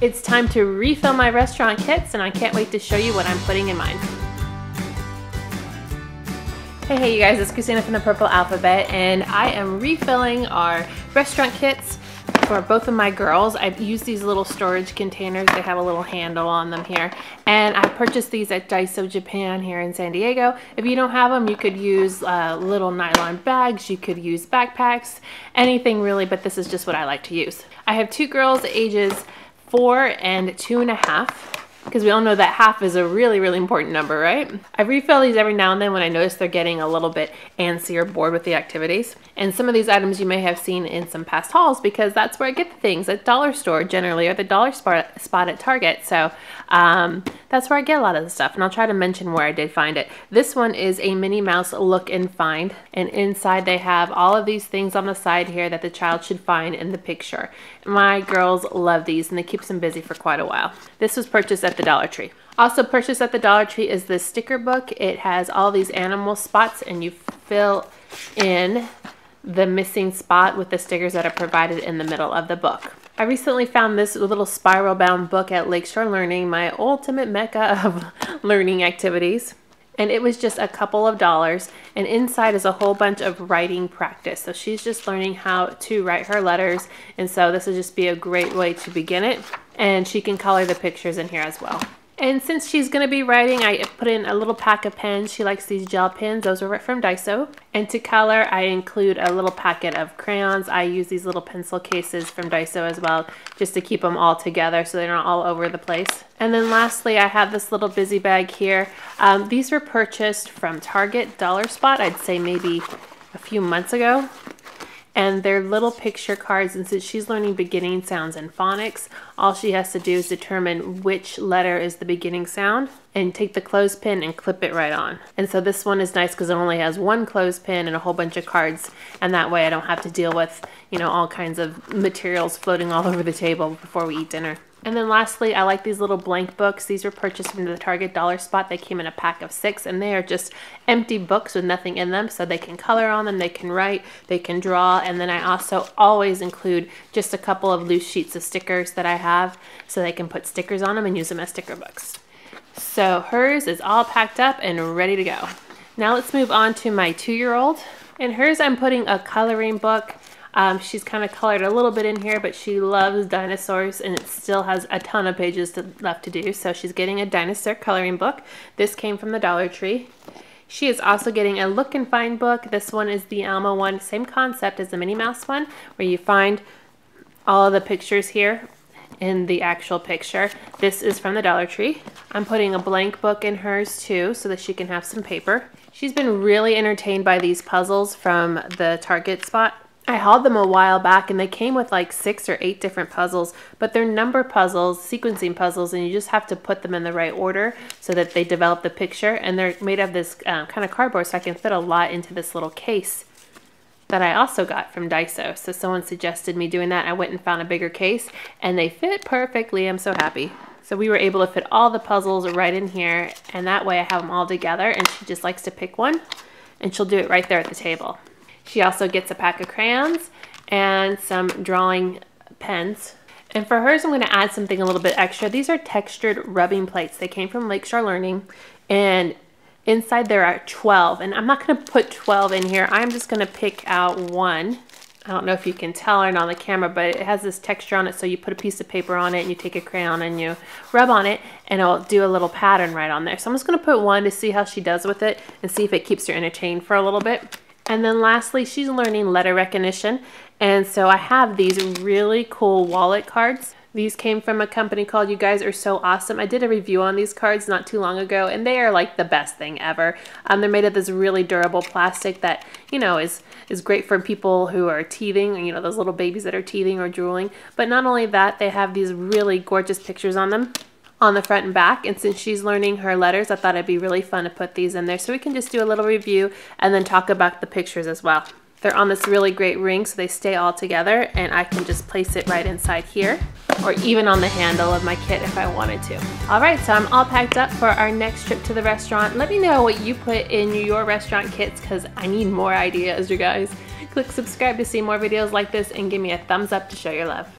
It's time to refill my restaurant kits and I can't wait to show you what I'm putting in mine. Hey, hey you guys, it's Christina from the Purple Alphabet and I am refilling our restaurant kits for both of my girls. I've used these little storage containers. They have a little handle on them here. And I purchased these at Daiso Japan here in San Diego. If you don't have them, you could use uh, little nylon bags. You could use backpacks, anything really, but this is just what I like to use. I have two girls ages four and two and a half because we all know that half is a really, really important number, right? I refill these every now and then when I notice they're getting a little bit antsy or bored with the activities. And some of these items you may have seen in some past hauls because that's where I get the things at dollar store generally or the dollar spot, at Target. So um, that's where I get a lot of the stuff. And I'll try to mention where I did find it. This one is a Minnie Mouse look and find. And inside they have all of these things on the side here that the child should find in the picture. My girls love these and they keeps them busy for quite a while. This was purchased at the Dollar Tree. Also purchased at the Dollar Tree is this sticker book. It has all these animal spots and you fill in the missing spot with the stickers that are provided in the middle of the book. I recently found this little spiral bound book at Lakeshore Learning, my ultimate mecca of learning activities. And it was just a couple of dollars. And inside is a whole bunch of writing practice. So she's just learning how to write her letters. And so this would just be a great way to begin it. And she can color the pictures in here as well. And since she's going to be writing, I put in a little pack of pens. She likes these gel pens. Those are from Daiso. And to color, I include a little packet of crayons. I use these little pencil cases from Daiso as well, just to keep them all together so they're not all over the place. And then lastly, I have this little busy bag here. Um, these were purchased from Target Dollar Spot, I'd say maybe a few months ago and they're little picture cards and since she's learning beginning sounds and phonics all she has to do is determine which letter is the beginning sound and take the clothespin and clip it right on. And so this one is nice because it only has one clothespin and a whole bunch of cards and that way I don't have to deal with you know all kinds of materials floating all over the table before we eat dinner and then lastly, I like these little blank books. These were purchased from the Target dollar spot. They came in a pack of six and they are just empty books with nothing in them. So they can color on them, they can write, they can draw. And then I also always include just a couple of loose sheets of stickers that I have so they can put stickers on them and use them as sticker books. So hers is all packed up and ready to go. Now let's move on to my two-year-old. In hers, I'm putting a coloring book um, she's kind of colored a little bit in here, but she loves dinosaurs and it still has a ton of pages to, left to do. So she's getting a dinosaur coloring book. This came from the Dollar Tree. She is also getting a look and find book. This one is the Elmo one, same concept as the Minnie Mouse one, where you find all of the pictures here in the actual picture. This is from the Dollar Tree. I'm putting a blank book in hers too so that she can have some paper. She's been really entertained by these puzzles from the Target spot. I hauled them a while back and they came with like six or eight different puzzles, but they're number puzzles, sequencing puzzles, and you just have to put them in the right order so that they develop the picture. And they're made of this uh, kind of cardboard, so I can fit a lot into this little case that I also got from Daiso. So someone suggested me doing that. I went and found a bigger case and they fit perfectly. I'm so happy. So we were able to fit all the puzzles right in here and that way I have them all together and she just likes to pick one and she'll do it right there at the table. She also gets a pack of crayons and some drawing pens. And for hers, I'm going to add something a little bit extra. These are textured rubbing plates. They came from Lakeshore Learning and inside there are 12. And I'm not going to put 12 in here. I'm just going to pick out one. I don't know if you can tell or not on the camera, but it has this texture on it. So you put a piece of paper on it and you take a crayon and you rub on it and it'll do a little pattern right on there. So I'm just going to put one to see how she does with it and see if it keeps her entertained for a little bit. And then lastly, she's learning letter recognition. And so I have these really cool wallet cards. These came from a company called You Guys Are So Awesome. I did a review on these cards not too long ago, and they are like the best thing ever. Um, they're made of this really durable plastic that, you know, is, is great for people who are teething, or you know, those little babies that are teething or drooling. But not only that, they have these really gorgeous pictures on them on the front and back. And since she's learning her letters, I thought it'd be really fun to put these in there so we can just do a little review and then talk about the pictures as well. They're on this really great ring so they stay all together and I can just place it right inside here or even on the handle of my kit if I wanted to. All right, so I'm all packed up for our next trip to the restaurant. Let me know what you put in your restaurant kits because I need more ideas, you guys. Click subscribe to see more videos like this and give me a thumbs up to show your love.